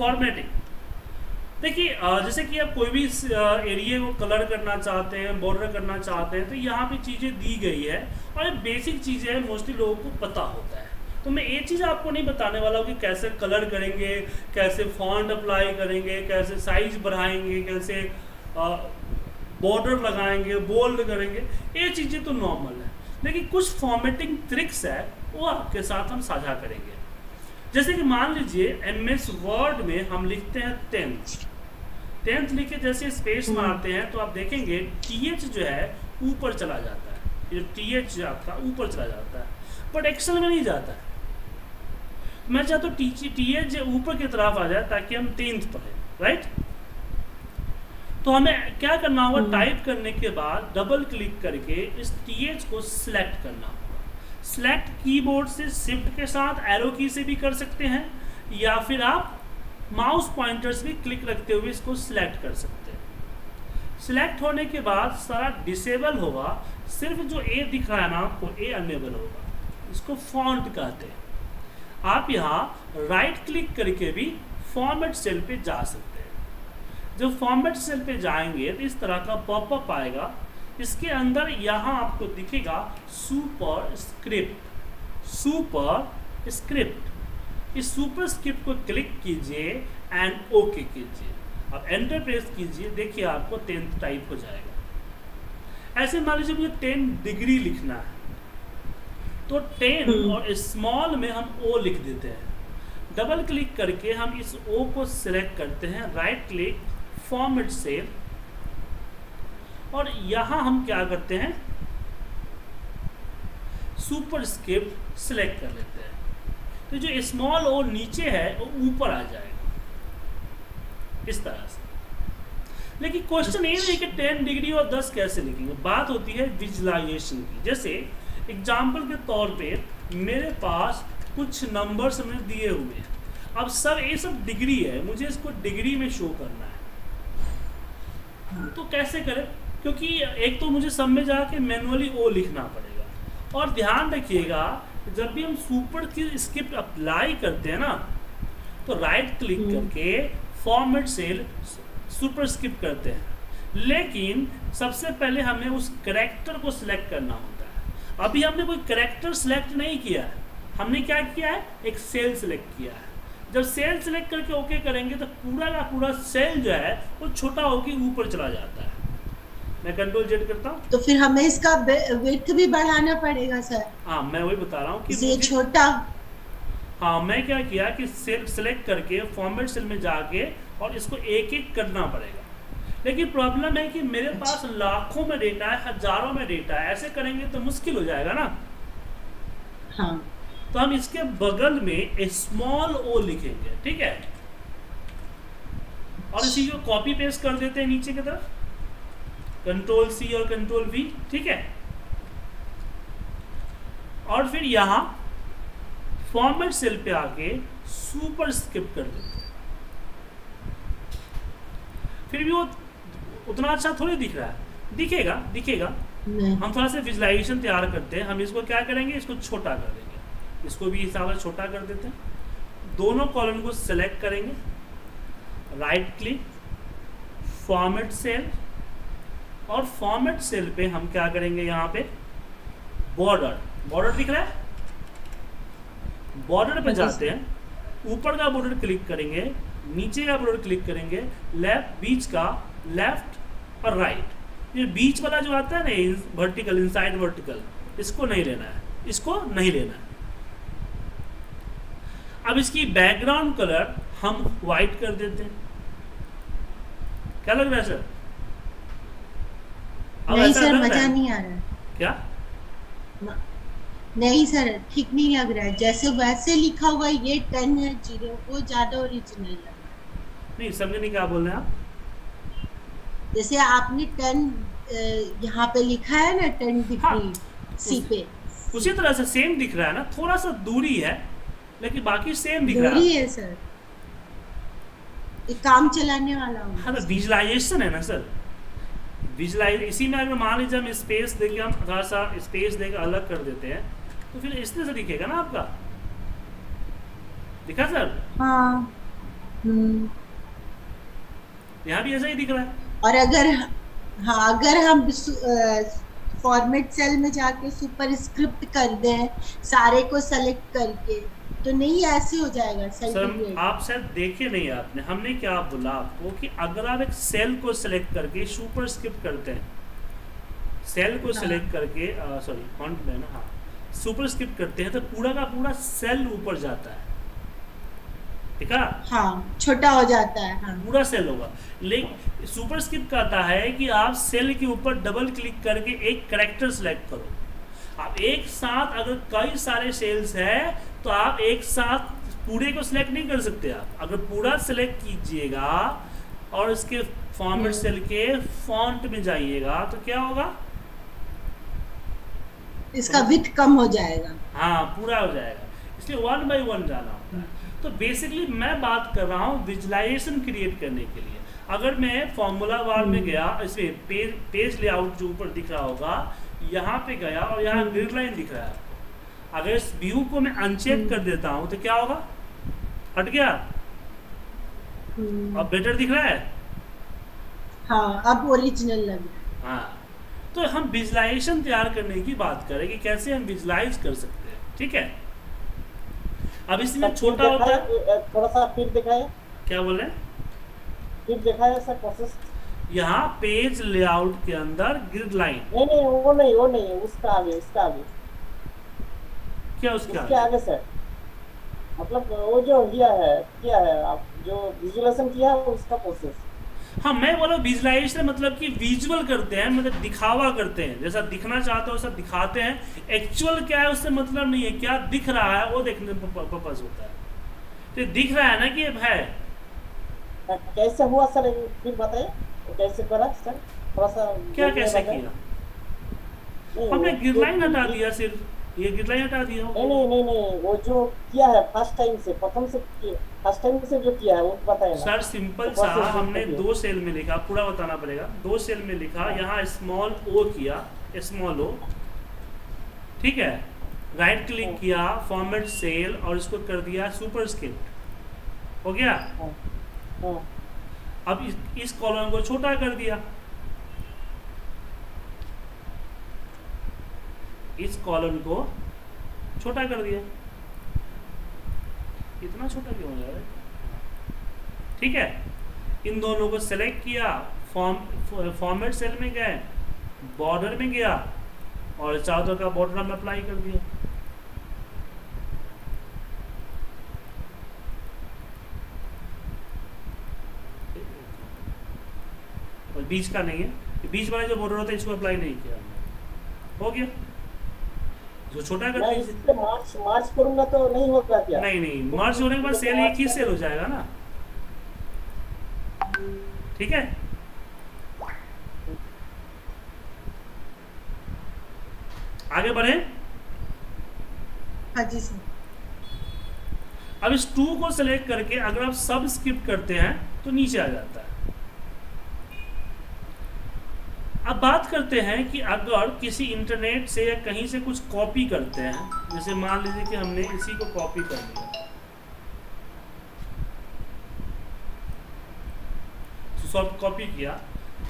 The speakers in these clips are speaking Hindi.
फॉर्मेटिंग देखिए जैसे कि आप कोई भी एरिया को कलर करना चाहते हैं बॉर्डर करना चाहते हैं तो यहाँ पे चीज़ें दी गई है और ये बेसिक चीज़ें हैं मोस्टली लोगों को पता होता है। तो मैं ये चीज़ आपको नहीं बताने वाला हूँ कि कैसे कलर करेंगे, कैसे फॉन्ट अप्लाई करेंगे, कैसे साइज़ बढ़ाएँगे, कैसे बॉर्डर लगाएँगे बोल्ड करेंगे, ये चीज़ें तो नॉर्मल है। लेकिन कुछ फॉर्मेटिंग ट्रिक्स है, वो आपके साथ हम साझा करेंगे। जैसे कि मान लीजिए एम एस वर्ड में हम लिखते हैं टेंथ टेंथ लिखे जैसे स्पेस हम्म। मारते हैं तो आप देखेंगे टी एच जो है ऊपर चला जाता है। ये टी एच आपका ऊपर चला जाता है। बट एक्सेल में नहीं जाता है। मैं चाहता हूँ टी टी एच ऊपर की तरफ़ आ जाए ताकि हम टेंथ पढ़ें राइट तो हमें क्या करना होगा? हम्म। टाइप करने के बाद डबल क्लिक करके इस टी एच को सिलेक्ट करना होगा। सिलेक्ट कीबोर्ड से शिफ्ट के साथ एरो की से भी कर सकते हैं, या फिर आप माउस पॉइंटर्स भी क्लिक रखते हुए इसको सिलेक्ट कर सकते हैं। सिलेक्ट होने के बाद सारा डिसेबल होगा, सिर्फ़ जो ए दिख रहा है ना आपको ए अनेबल होगा। इसको फॉन्ट कहते हैं। आप यहाँ राइट क्लिक करके भी फॉर्मेट सेल पे जा सकते हैं। जब फॉर्मेट सेल पे जाएँगे तो इस तरह का पॉपअप आएगा इसके अंदर यहाँ आपको दिखेगा सुपर स्क्रिप्ट सुपर स्क्रिप्ट इस सुपर स्क्रिप्ट को क्लिक कीजिए एंड ओके कीजिए। अब एंटर प्रेस कीजिए देखिए आपको टेंथ टाइप हो जाएगा। ऐसे मान लीजिए मुझे टेन डिग्री लिखना है। तो टेन हम्म। और स्मॉल में हम ओ लिख देते हैं। डबल क्लिक करके हम इस ओ को सिलेक्ट करते हैं। राइट क्लिक फॉर्मेट सेल और यहाँ हम क्या करते हैं? सुपर स्क्रिप्ट सिलेक्ट कर लेते हैं। तो जो स्मॉल ओ नीचे है, वो ऊपर आ जाएगा। इस तरह से। लेकिन क्वेश्चन ये नहीं कि टेन डिग्री और दस कैसे लिखेंगे बात होती है विजुलाइजेशन की। जैसे एग्ज़ाम्पल के तौर पे मेरे पास कुछ नंबर्स हमें दिए हुए हैं। अब सर, ये सब डिग्री है। मुझे इसको डिग्री में शो करना है। तो कैसे करें? क्योंकि एक तो मुझे सब में जाके मैनुअली ओ लिखना पड़ेगा। और ध्यान रखिएगा जब भी हम सुपर की स्क्रिप्ट अप्लाई करते हैं ना तो राइट क्लिक हम्म। करके फॉर्मेट सेल सुपर स्क्रिप्ट करते हैं। लेकिन सबसे पहले हमें उस करेक्टर को सिलेक्ट करना होता है। अभी हमने कोई करेक्टर सिलेक्ट नहीं किया है। हमने क्या किया है? एक सेल सिलेक्ट किया है। जब सेल सिलेक्ट करके ओके करेंगे तो पूरा का पूरा सेल जो है वो छोटा होकर ऊपर चला जाता है। मैं कंट्रोल जेड करता हूँ? तो फिर हमें इसका विड्थ भी बढ़ाना पड़ेगा सर हाँ मैं वही बता रहा हूँ कि ये छोटा। हाँ मैं क्या किया कि सेल सेलेक्ट करके फॉर्मेट सेल में जाके और इसको एक एक करना पड़ेगा। लेकिन प्रॉब्लम है कि मेरे पास लाखों में डेटा है हज़ारों में डेटा है। ऐसे करेंगे तो मुश्किल हो जाएगा ना? हाँ। तो हम इसके बगल में स्मॉल ओ लिखेंगे ठीक है? और इसी को कॉपी पेस्ट कर देते हैं नीचे की तरफ़। कंट्रोल सी और कंट्रोल वी ठीक है? और फिर यहाँ फॉर्मेट सेल पे आके सुपर स्किप कर देते हैं। फिर भी वो उतना अच्छा थोड़ी दिख रहा है। दिखेगा दिखेगा। हम थोड़ा सा विजुलाइजेशन तैयार करते हैं। हम इसको क्या करेंगे? इसको छोटा कर देंगे। इसको भी हिसाब से छोटा कर देते हैं। दोनों कॉलम को सेलेक्ट करेंगे। राइट क्लिक फॉर्मेट सेल और फॉर्मेट सेल पे हम क्या करेंगे यहाँ पे? बॉर्डर बॉर्डर दिख रहा है? बॉर्डर पे जाते हैं। ऊपर का बॉर्डर क्लिक करेंगे नीचे का बॉर्डर क्लिक करेंगे लेफ़्ट बीच का लेफ़्ट और राइट ये बीच वाला जो आता है ना इन, वर्टिकल इनसाइड वर्टिकल इसको नहीं लेना है। इसको नहीं लेना है। अब इसकी बैकग्राउंड कलर हम वाइट कर देते हैं। क्या लग रहा है सर नहीं सर मज़ा? नहीं आ रहा। क्या? नहीं सर ठीक नहीं लग रहा है। जैसे वैसे लिखा हुआ ये टेन है ज़ीरो वो ज़्यादा ओरिजिनल लग रहा है। नहीं समझे नहीं क्या बोल रहे हैं आप? जैसे आपने टेन यहाँ पे लिखा है ना टेन हाँ। डिग्री सी पे। उसी तरह से सेम दिख रहा है ना थोड़ा सा दूरी है लेकिन बाकी सेम दिख रहा है। है सर। एक काम चलाने वाला हूँ। हाँ तो है ना सर। विजुलाइज इसी में अगर मान लीजिए हम स्पेस देके हम थोड़ा सा स्पेस देकर अलग कर देते हैं तो फिर इस तरह से दिखेगा ना आपका? दिखा सर? हाँ। हम्म, यहाँ भी ऐसा ही दिख रहा है। और अगर हाँ अगर हम फॉर्मेट सेल में जाके सुपर स्क्रिप्ट कर दें सारे को सेलेक्ट करके तो नहीं ऐसे हो जाएगा सर आप शायद देखे नहीं आपने हमने क्या बोला आपको कि अगर आप एक सेल को सिलेक्ट करके सुपर स्क्रिप्ट करते हैं सेल को हाँ। सिलेक्ट करके सॉरी फॉन्ट में ना? हाँ सुपर स्क्रिप्ट करते हैं तो पूरा का पूरा सेल ऊपर जाता है। ठीक है? हाँ छोटा हो जाता है हाँ। पूरा सेल होगा। लेकिन सुपर स्क्रिप्ट कहता है कि आप सेल के ऊपर डबल क्लिक करके एक करेक्टर सेलेक्ट करो। आप एक साथ अगर कई सारे सेल्स हैं तो आप एक साथ पूरे को सिलेक्ट नहीं कर सकते आप। अगर पूरा सिलेक्ट कीजिएगा और इसके फॉर्मेट हम्म। सेल के फॉन्ट में जाइएगा तो क्या होगा? इसका विथ कम हो जाएगा। हाँ पूरा हो जाएगा। इसलिए वन बाय वन जाना होता है। तो बेसिकली मैं बात कर रहा हूँ विजुलाइजेशन क्रिएट करने के लिए। अगर मैं फॉर्मूला बार में गया इसे पेज पेज लेआउट जो ऊपर दिख रहा होगा यहाँ पे गया और यहाँ ग्रिड लाइन दिख रहा है। अगर इस व्यू को मैं अनचेक कर देता हूँ तो क्या होगा? हट गया। हम्म, अब बेटर दिख रहा है? हाँ अब ओरिजिनल लग रहा है। हाँ। तो हम विजुलाइजेशन तैयार करने की बात करें कि कैसे हम विजुलाइज कर सकते हैं ठीक है? अब इसमें छोटा होता है। थोड़ा सा फिर दिखाए क्या बोल रहे हैं? फिर दिखाए सर प्रोसेस यहाँ पेज लेआउट के अंदर ग्रिड लाइन नहीं नहीं वो नहीं वो नहीं उसका आगे उसका आगे। क्या उसके उसके आगे सर मतलब वो जो किया है किया है आप जो विजुअलाइजेशन किया है उसका प्रोसेस हाँ मैं बोला विजुलाइजेशन मतलब कि विजुअल करते हैं मतलब दिखावा करते हैं। जैसा दिखना चाहते हो वैसा दिखाते हैं। एक्चुअल क्या है उससे मतलब नहीं है। क्या दिख रहा है वो देखने पर्पज होता है। तो दिख रहा है ना कि है? कैसे हुआ सर फिर बताइए। कैसे करा सर? थोड़ा सा क्या कैसे किया? हमने गिरलाइन हटा दिया सिर्फ़। ये गिरलाइन हटा दिया? नहीं नहीं नहीं नहीं वो जो किया है फ़र्स्ट टाइम से प्रथम से फ़र्स्ट टाइम से जो किया है वो बताए ना। सर सिंपल सा हमने दो सेल में लिखा पूरा बताना पड़ेगा। दो सेल में लिखा यहाँ स्मॉल ओ किया स्मॉल ओ ठीक है? राइट क्लिक हाँ। किया फॉर्मेट सेल और इसको कर दिया सुपर स्क्रिप्ट हो गया? हाँ, हाँ, अब इस, इस कॉलम को छोटा कर दिया। इस कॉलम को छोटा कर दिया। इतना छोटा क्यों हो जा रहा है ठीक है। इन दोनों को सेलेक्ट किया। फॉर्म फॉर्मेट सेल में गए। बॉर्डर में गया। और चारों का बॉर्डर में अप्लाई कर दिया। और बीच का नहीं है। बीच वाला जो बॉर्डर होता है, इसको अप्लाई नहीं किया हो गया। जो छोटा कर मैं मार्च मार्च करूँगा तो नहीं होगा क्या? नहीं नहीं मर्ज होने के बाद सेल एक ही सेल हो जाएगा ना। ठीक है? आगे बढ़े। हाँ जी सर। अब इस टू को सेलेक्ट करके अगर आप सब स्किप करते हैं तो नीचे आ जाता है। अब बात करते हैं कि अगर किसी इंटरनेट से या कहीं से कुछ कॉपी करते हैं जैसे मान लीजिए कि हमने इसी को कॉपी कर लिया। सॉफ्ट कॉपी किया।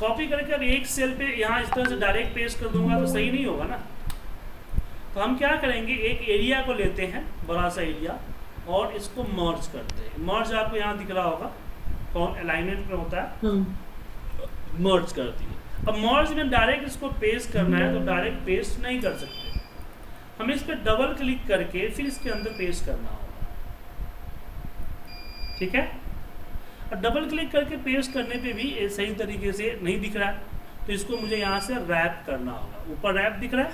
कॉपी करके अब एक सेल पे यहाँ इस तरह से डायरेक्ट पेस्ट कर दूँगा तो सही नहीं होगा ना? तो हम क्या करेंगे एक एरिया को लेते हैं बड़ा सा एरिया और इसको मर्ज करते हैं। मर्ज आपको यहाँ दिख रहा होगा कौन? अलाइनमेंट में होता है। हम्म मर्ज कर दिए अब मर्ज में डायरेक्ट इसको पेस्ट करना है तो डायरेक्ट पेस्ट नहीं कर सकते। हमें इस पर डबल क्लिक करके फिर इसके अंदर पेस्ट करना होगा। ठीक है? और डबल क्लिक करके पेस्ट करने पे भी सही तरीके से नहीं दिख रहा है। तो इसको मुझे यहाँ से रैप करना होगा। ऊपर रैप दिख रहा है?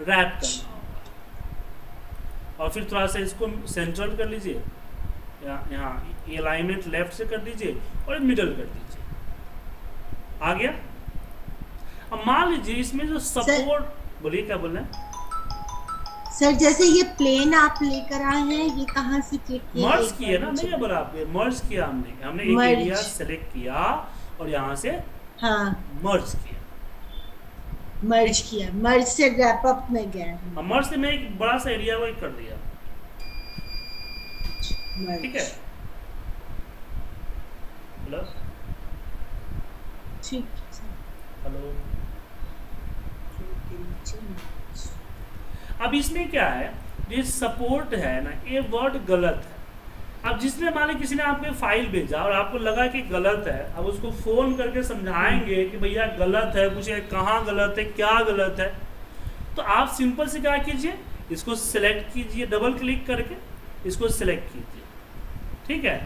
रैप करना होगा। और फिर थोड़ा सा इसको सेंट्रल कर लीजिए। यहाँ अलाइनमेंट लेफ़्ट से कर दीजिए और मिडल कर दीजिए। आ गया। अब मान लीजिए इसमें जो सपोर्ट बोलिए क्या बोल रहे हैं? सर जैसे ये प्लेन आप लेकर आए हैं ये कहाँ से मर्ज किया? ना नहीं बोला आपने मर्ज किया हमने। हमने एक एरिया सेलेक्ट किया और यहाँ से हाँ। मर्ज किया। मर्ज किया। मर्ज से रैप अप में गया। मर्ज से मैं एक बड़ा सा एरिया एक कर दिया। ठीक है? हेलो ठीक हेलो। अब इसमें क्या है? ये सपोर्ट है ना ये वर्ड गलत है। अब जिसने मान ली किसी ने आपको फ़ाइल भेजा और आपको लगा कि गलत है अब उसको फ़ोन करके समझाएँगे कि भैया गलत है पूछे कहाँ गलत है क्या गलत है? तो आप सिंपल से क्या कीजिए? इसको सिलेक्ट कीजिए डबल क्लिक करके इसको सेलेक्ट कीजिए। ठीक है?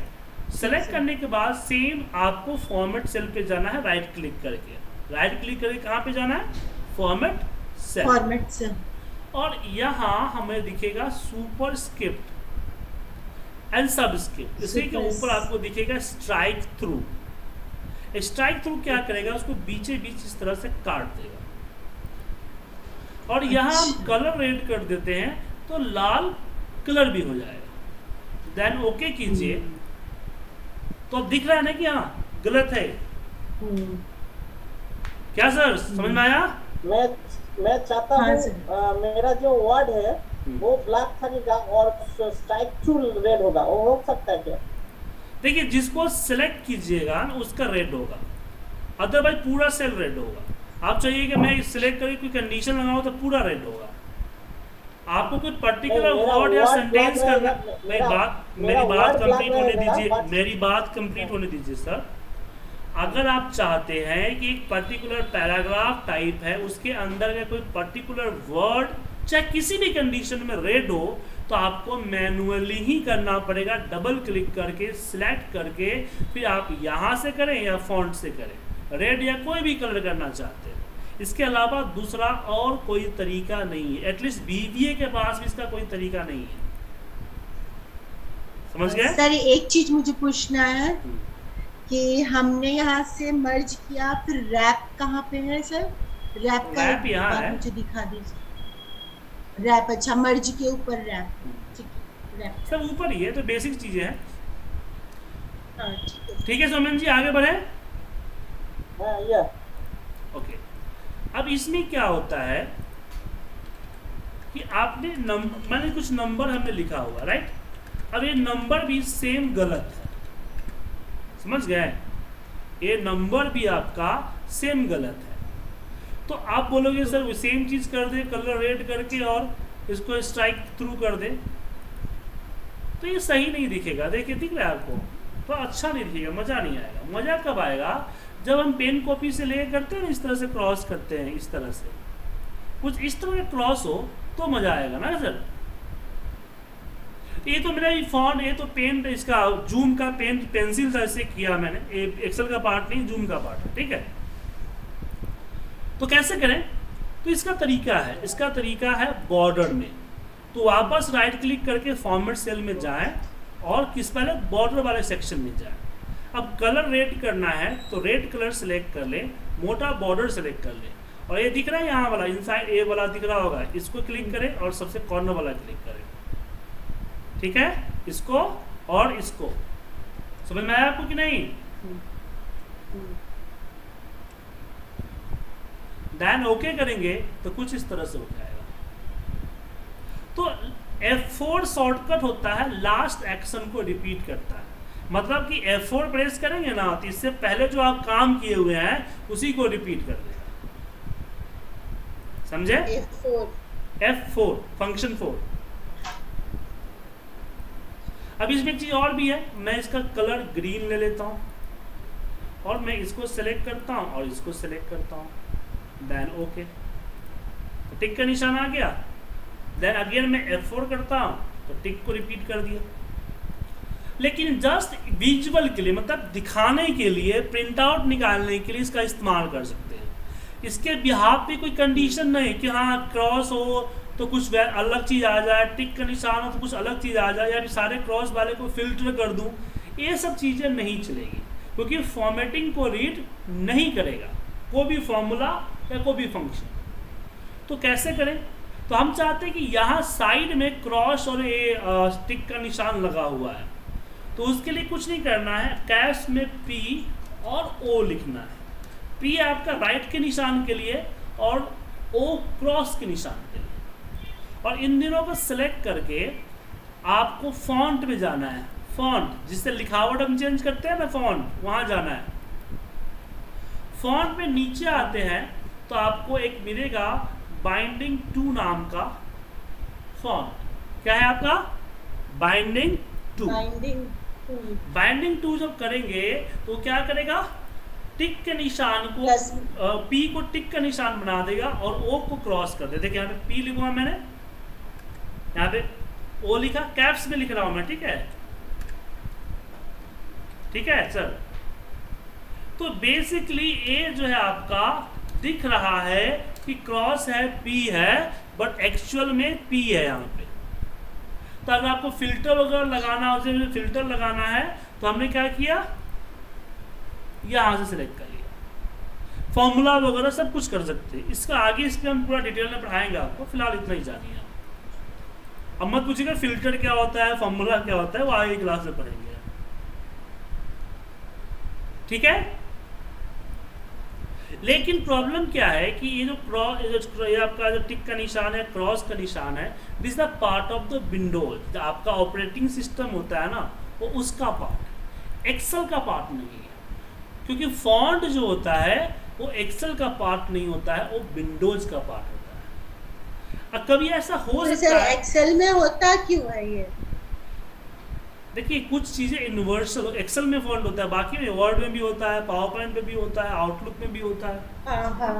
सेलेक्ट करने के बाद सेम आपको फॉर्मेट सेल पे जाना है राइट क्लिक करके। राइट क्लिक करके कहाँ पे जाना है? फॉर्मेट सेल फॉर्मेट सेल और यहाँ हमें दिखेगा superscript and subscript इसी के ऊपर आपको दिखेगा स्ट्राइक थ्रू स्ट्राइक थ्रू क्या करेगा? उसको बीचे बीच इस तरह से काट देगा। और यहाँ हम अच्छा। कलर रेड कर देते हैं तो लाल कलर भी हो जाएगा। देन ओके कीजिए। तो अब दिख रहा है ना कि हाँ गलत है। हम्म, क्या सर समझ में आया? मैं मैं चाहता हाँ, हूँ। मेरा जो वर्ड है हम्म। वो ब्लैक लगेगा और स्ट्राइक थ्रू रेड होगा। वो हो सकता है क्या? देखिए जिसको सेलेक्ट कीजिएगा ना उसका रेड होगा। अदरवाइज़ पूरा सेल रेड होगा। आप चाहिए कि मैं सिलेक्ट करके कोई कंडीशन लगाऊँ तो पूरा रेड होगा। आपको कोई पर्टिकुलर वर्ड या सेंटेंस करना मेरी बात मेरी बात कंप्लीट होने दीजिए। मेरी बात कंप्लीट होने दीजिए सर अगर आप चाहते हैं कि एक पर्टिकुलर पैराग्राफ टाइप है उसके अंदर का कोई पर्टिकुलर वर्ड चाहे किसी भी कंडीशन में रेड हो तो आपको मैनुअली ही करना पड़ेगा। डबल क्लिक करके सिलेक्ट करके फिर आप यहाँ से करें या फॉन्ट से करें। रेड या कोई भी कलर करना चाहते हैं। इसके अलावा दूसरा और कोई तरीका नहीं है। एटलीस्ट बीबीए के पास भी इसका कोई तरीका नहीं है। समझ गए? सर एक चीज़ मुझे पूछना है हम्म। कि हमने यहाँ से मर्ज किया फिर रैप कहाँ पे है सर रैप का रैप यहाँ है। मुझे दिखा दीजिए। रैप अच्छा मर्ज के ऊपर रैप ठीक है रैप सब ऊपर ही है तो बेसिक चीज़ें हैं। हाँ ठीक है। ठीक सोमेन जी आगे बढ़े। हाँ ये अब इसमें क्या होता है कि आपने नंबर मैंने कुछ नंबर हमने लिखा हुआ राइट अब ये नंबर भी सेम गलत है। समझ गए? ये नंबर भी आपका सेम गलत है। तो आप बोलोगे, सर सेम चीज़ कर दे कलर रेड करके और इसको स्ट्राइक थ्रू कर दे। तो ये सही नहीं दिखेगा। देखिए, दिख रहा है आपको? तो अच्छा नहीं दिखेगा, मज़ा नहीं आएगा। मज़ा कब आएगा? जब हम पेन कॉपी से ले करते हैं ना, इस तरह से क्रॉस करते हैं, इस तरह से। कुछ इस तरह क्रॉस हो तो मज़ा आएगा ना, सर? ये तो मेरा ये ये तो पेन इसका जूम का पेन पेंसिल से ऐसे किया मैंने। ये एक्सेल का पार्ट नहीं जूम का पार्ट है, ठीक है? तो कैसे करें? तो इसका तरीका है, इसका तरीका है बॉर्डर में। तो वापस राइट क्लिक करके फॉर्मेट सेल में जाएँ और किस पहले बॉर्डर वाले सेक्शन में जाएँ। अब कलर रेड करना है तो रेड कलर सेलेक्ट कर ले, मोटा बॉर्डर सेलेक्ट कर ले। और ये दिख रहा है यहाँ वाला इनसाइड ए वाला दिख रहा होगा, इसको क्लिक करें और सबसे कॉर्नर वाला क्लिक करें। ठीक है? इसको और इसको। समझ में आया आपको कि नहीं? देन ओके करेंगे तो कुछ इस तरह से हो जाएगा। तो F4 शॉर्टकट होता है लास्ट एक्शन को रिपीट करता है। मतलब कि F4 प्रेस करेंगे ना तो इससे पहले जो आप काम किए हुए हैं उसी को रिपीट कर देगा समझे? F4 F4 फ़ंक्शन 4 अब इसमें चीज़ और भी है मैं इसका कलर ग्रीन ले लेता हूँ। और मैं इसको सेलेक्ट करता हूँ और इसको सेलेक्ट करता हूँ। देन ओके टिक का निशान आ गया। देन अगेन मैं F4 करता हूँ तो टिक को रिपीट कर दिया। लेकिन जस्ट विजुअल के लिए मतलब दिखाने के लिए प्रिंट आउट निकालने के लिए इसका इस्तेमाल कर सकते हैं। इसके बिहार पे कोई कंडीशन नहीं कि हाँ क्रॉस हो तो कुछ अलग चीज़ आ जाए टिक का निशान हो तो कुछ अलग चीज़ आ जाए, या फिर सारे क्रॉस वाले को फ़िल्टर कर दूँ, ये सब चीज़ें नहीं चलेगी। क्योंकि फॉर्मेटिंग को रीड नहीं करेगा, कोई भी फॉर्मूला या कोई भी फ़ंक्शन तो कैसे करें? तो हम चाहते हैं कि यहाँ साइड में क्रॉस और ये टिक का निशान लगा हुआ है। तो उसके लिए कुछ नहीं करना है, कैश में पी और ओ लिखना है। पी आपका राइट के निशान के लिए और ओ क्रॉस के निशान के लिए। और इन दिनों को सिलेक्ट करके आपको फॉन्ट में जाना है। फॉन्ट जिससे लिखावट हम चेंज करते हैं ना फॉन्ट वहाँ जाना है। फॉन्ट में नीचे आते हैं तो आपको एक मिलेगा बाइंडिंग टू नाम का फॉन्ट क्या है आपका? Binding two binding binding two जब करेंगे तो क्या करेगा? टिक के निशान को Plus. पी को टिक का निशान बना देगा और ओ को क्रॉस कर दे। देखिए यहाँ पे पी लिखूँगा मैंने। यहाँ पे ओ लिखा कैप्स में लिख रहा हूँ मैं ठीक है? ठीक है सर तो बेसिकली ए जो है आपका दिख रहा है कि क्रॉस है पी है बट एक्चुअल में पी है यहाँ पे। तो अगर आपको फ़िल्टर वगैरह लगाना हो, जैसे फ़िल्टर लगाना है तो हमने क्या किया? यहाँ से सिलेक्ट कर लिया। फॉर्मूला वगैरह सब कुछ कर सकते हैं। इसका आगे इस पर हम पूरा डिटेल में पढ़ाएँगे आपको। फ़िलहाल इतना ही जानिए आप। अब मत पूछिएगा फ़िल्टर क्या होता है फॉर्मूला क्या होता है, वो आगे क्लास में पढ़ेंगे ठीक है? लेकिन प्रॉब्लम क्या है कि ये जो क्रॉस ये आपका जो टिक का निशान है क्रॉस का निशान है this the part of the Windows आपका ऑपरेटिंग सिस्टम होता है ना वो उसका पार्ट एक्सेल का पार्ट नहीं है। क्योंकि फॉन्ट जो होता है वो एक्सेल का पार्ट नहीं होता है वो विंडोज़ का पार्ट होता है। अब कभी ऐसा हो तो सकता है एक्सेल में होता क्यों है ये? देखिए कुछ चीज़ें यूनिवर्सल एक्सेल में फॉन्ट होता है बाकी में वर्ड में भी होता है पावर पॉइंट में भी होता है आउटलुक में भी होता है। हाँ हाँ।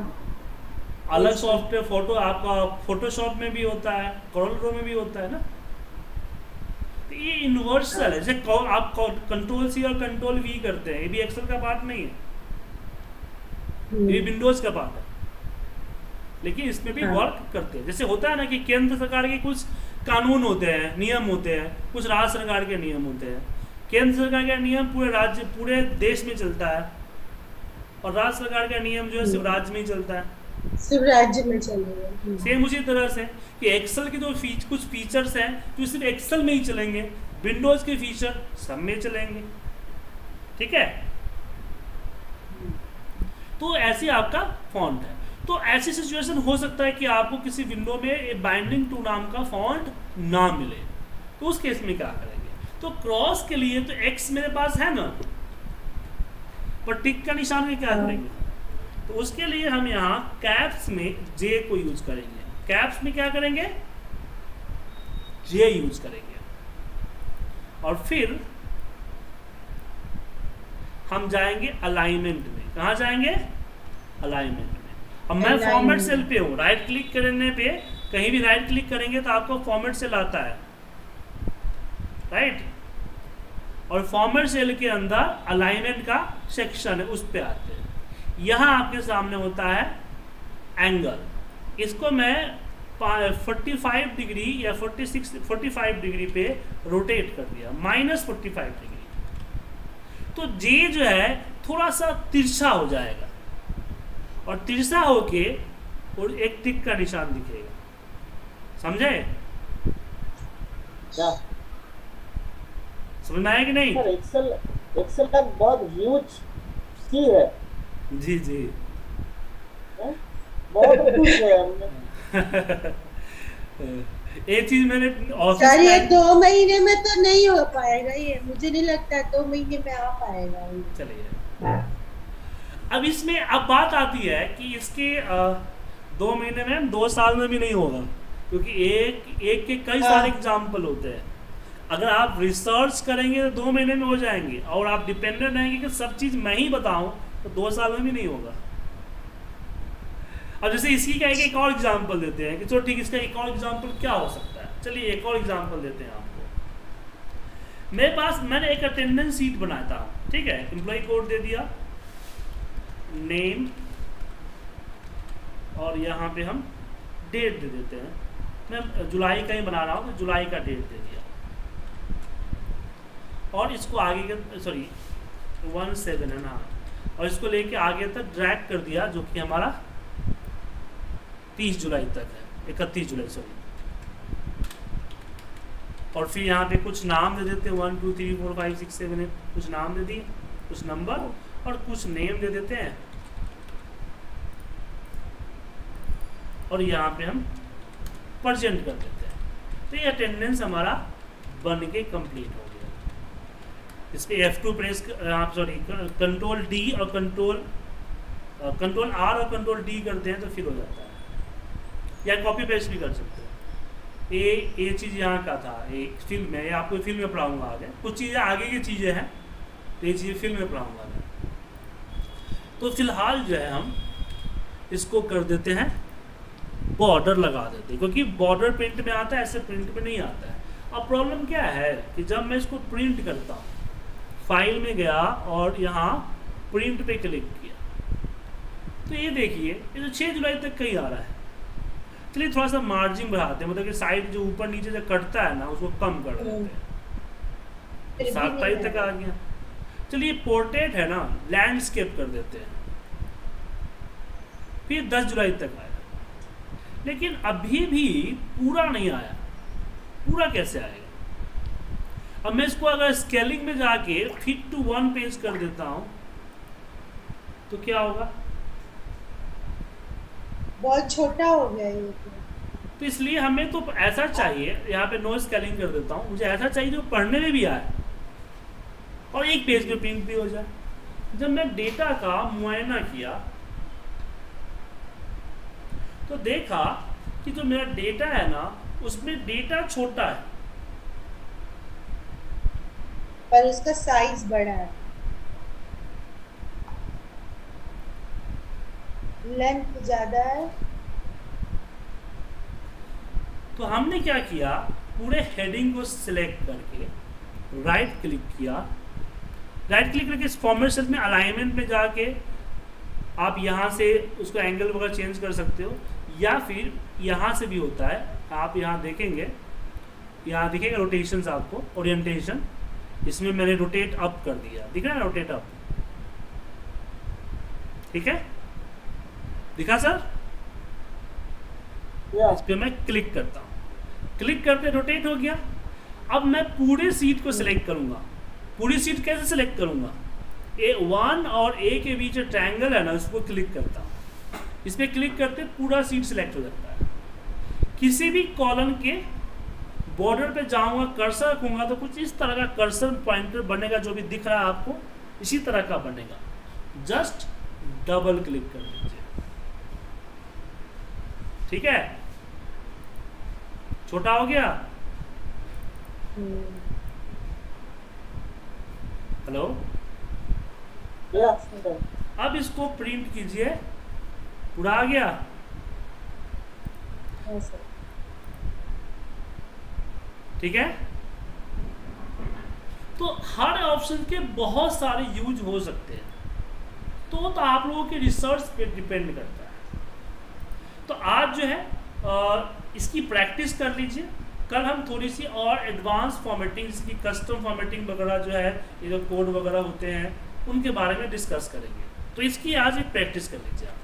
अलग सॉफ्टवेयर फ़ोटो आपका फोटोशॉप में भी होता है कॉरल ड्रो में भी होता है ना? तो ये यूनिवर्सल है जैसे आप कंट्रोल सी और कंट्रोल वी करते हैं ये भी एक्सेल का पार्ट नहीं है। ये हम्म, विंडोज़ का पार्ट है। लेकिन इसमें भी हाँ। वर्क करते हैं। जैसे होता है ना कि केंद्र सरकार की कुछ कानून होते हैं नियम होते हैं कुछ राज्य सरकार के नियम होते हैं। केंद्र सरकार का नियम पूरे राज्य पूरे देश में चलता है। और राज्य सरकार का नियम जो है सिर्फ़ राज्य में ही चलता है। सिर्फ़ राज्य में चलेगा हम्म, सेम उसी तरह से कि एक्सेल के जो फीच कुछ फीचर्स हैं जो सिर्फ़ एक्सेल में ही चलेंगे। विंडोज़ के फीचर सब में चलेंगे। ठीक है? तो ऐसे आपका फॉन्ट है। तो ऐसी सिचुएशन हो सकता है कि आपको किसी विंडो में बाइंडिंग टू नाम का फॉन्ट ना मिले। तो उस केस में क्या करेंगे? तो क्रॉस के लिए तो एक्स मेरे पास है ना? पर टिक का निशान में क्या हाँ। करेंगे? तो उसके लिए हम यहाँ कैप्स में जे को यूज़ करेंगे। कैप्स में क्या करेंगे? जे यूज़ करेंगे। और फिर हम जाएँगे अलाइनमेंट में। कहा जाएँगे? अलाइनमेंट अब मैं फॉर्मेट सेल पे हूँ। राइट क्लिक करने पे कहीं भी राइट क्लिक करेंगे तो आपको फॉर्मेट सेल आता है। राइट और फॉर्मेट सेल के अंदर अलाइनमेंट का सेक्शन है उस पे आते हैं। यहाँ आपके सामने होता है एंगल इसको मैं 45 डिग्री या 46 45 डिग्री पे रोटेट कर दिया। माइनस 45 डिग्री तो जे जो है थोड़ा सा तिरछा हो जाएगा। और तिरछा होके और एक टिक का निशान दिखेगा। समझे? क्या? समझ में आया कि नहीं? एक्सेल एक्सेल का बहुत ह्यूज सी है। जी जी। हैं? बहुत कुछ है हमने। एक चीज़ मैंने ऑफ़िस सर ये में दो महीने में तो नहीं हो पाएगा ये। मुझे नहीं लगता दो महीने में आ पाएगा ये। चलिए। अब इसमें अब बात आती है कि इसके दो महीने में दो साल में भी नहीं होगा। क्योंकि एक एक के कई हाँ। सारे एग्ज़ाम्पल होते हैं। अगर आप रिसर्च करेंगे तो दो महीने में हो जाएँगे। और आप डिपेंडेंट रहेंगे कि सब चीज़ मैं ही बताऊँ तो दो साल में भी नहीं होगा। अब जैसे इसी का एक एक और एग्ज़ाम्पल देते हैं कि चलो ठीक इसका एक और एग्ज़ाम्पल क्या हो सकता है? चलिए एक और एग्ज़ाम्पल देते हैं आपको। मेरे पास मैंने एक अटेंडेंस सीट बनाया था। ठीक है? एम्प्लॉय कोड दे दिया। नेम और यहाँ पे हम डेट दे देते हैं। मैं जुलाई का ही बना रहा हूँ तो जुलाई का डेट दे दिया। और इसको आगे के सॉरी वन सेवन है ना। और इसको लेके आगे तक ड्रैग कर दिया, जो कि हमारा तीस जुलाई तक है, इकतीस जुलाई सॉरी और फिर यहाँ पे कुछ नाम दे देते हैं one two three four five six seven eight कुछ नाम दे दिए, कुछ नंबर और कुछ नेम दे देते हैं। और यहाँ पे हम प्रजेंट कर देते हैं। तो ये अटेंडेंस हमारा बन के कंप्लीट हो गया। इस पर एफ़ टू प्रेस आप सॉरी कंट्रोल डी और कंट्रोल कंट्रोल आर और कंट्रोल डी करते हैं तो फिर हो जाता है। या कॉपी पेस्ट भी कर सकते हैं। ये ये चीज़ यहाँ का था एक फ़िल्म में, ये आपको फ़िल्म में पढ़ाऊँगा आगे। कुछ चीज़ें आगे की चीज़ें हैं तो ये चीज़ें फ़िल्म में पढ़ाऊँगा तो फ़िलहाल जो है हम इसको कर देते हैं बॉर्डर लगा देते हैं क्योंकि बॉर्डर प्रिंट में आता है ऐसे प्रिंट में नहीं आता है। अब प्रॉब्लम क्या है कि जब मैं इसको प्रिंट करता हूँ फ़ाइल में गया और यहाँ प्रिंट पे क्लिक किया तो ये देखिए ये तो छः जुलाई तक कहीं आ रहा है। चलिए थोड़ा सा मार्जिन बढ़ाते हैं मतलब कि साइड जो ऊपर नीचे जो कटता है ना उसको कम कर देते हैं। सात तारीख तक आ गया। चलिए पोर्ट्रेट है ना लैंडस्केप कर देते हैं। फिर 10 जुलाई तक आया। लेकिन अभी भी पूरा नहीं आया। पूरा कैसे आएगा? अब मैं इसको अगर स्केलिंग में जाके फिट टू वन पेज कर देता हूँ तो क्या होगा? बहुत छोटा हो गया ये तो। तो इसलिए हमें तो ऐसा चाहिए यहाँ पे नो स्केलिंग कर देता हूँ मुझे ऐसा चाहिए जो पढ़ने में भी आए। और एक पेज पे प्रिंट भी हो जाए। जब मैं डेटा का मुआयना किया तो देखा कि जो मेरा डेटा है ना उसमें डेटा छोटा है। पर उसका साइज़ बड़ा है। लेंथ ज़्यादा है। तो हमने क्या किया? पूरे हेडिंग को सिलेक्ट करके राइट क्लिक किया। राइट क्लिक करके इस फॉर्मेट सेल में अलाइनमेंट में जाके आप यहाँ से उसको एंगल वगैरह चेंज कर सकते हो या फिर यहाँ से भी होता है आप यहाँ देखेंगे यहाँ दिखेगा रोटेशन आपको ओरिएंटेशन इसमें मैंने रोटेट अप कर दिया। दिख रहा है रोटेट अप ठीक है? दिखा सर या इस पर मैं क्लिक करता हूँ। क्लिक करते रोटेट हो गया। अब मैं पूरे सीट को सिलेक्ट करूँगा। पूरी सीट कैसे सिलेक्ट करूँगा? ए वन और ए के बीच ट्रायंगल है ना उसको क्लिक करता हूँ। इस पर क्लिक करते पूरा सीट सिलेक्ट हो जाता है। किसी भी कॉलम के बॉर्डर पे जाऊँगा कर्सर रखूँगा तो कुछ इस तरह का कर्सर पॉइंटर बनेगा जो भी दिख रहा है आपको इसी तरह का बनेगा। जस्ट डबल क्लिक कर दीजिए। ठीक है? छोटा हो गया? हम्म, हेलो? अब इसको प्रिंट कीजिए। पूरा आ गया? ठीक है? तो हर ऑप्शन के बहुत सारे यूज़ हो सकते हैं। तो तो आप लोगों के रिसर्च पे डिपेंड करता है। तो आज जो है अ, इसकी प्रैक्टिस कर लीजिए। कल हम थोड़ी सी और एडवांस फॉर्मेटिंग जिसकी कस्टम फॉर्मेटिंग वगैरह जो है, ये जो कोड वगैरह होते हैं, उनके बारे में डिस्कस करेंगे। तो इसकी आज एक प्रैक्टिस कर लीजिए आप।